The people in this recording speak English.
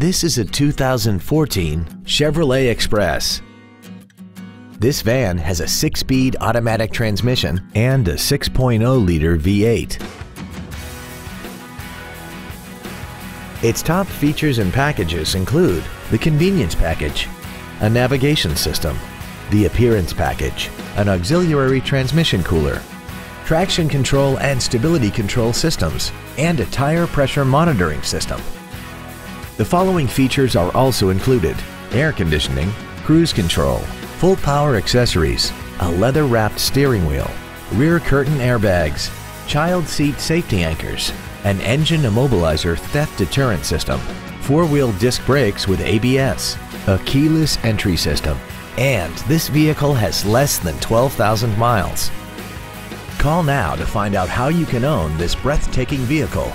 This is a 2014 Chevrolet Express. This van has a six-speed automatic transmission and a 6.0-liter V8. Its top features and packages include the convenience package, a navigation system, the appearance package, an auxiliary transmission cooler, traction control and stability control systems, and a tire pressure monitoring system. The following features are also included air conditioning, cruise control, full power accessories, a leather wrapped steering wheel, rear curtain airbags, child seat safety anchors, an engine immobilizer theft deterrent system, four wheel disc brakes with ABS, a keyless entry system, and this vehicle has less than 12,000 miles. Call now to find out how you can own this breathtaking vehicle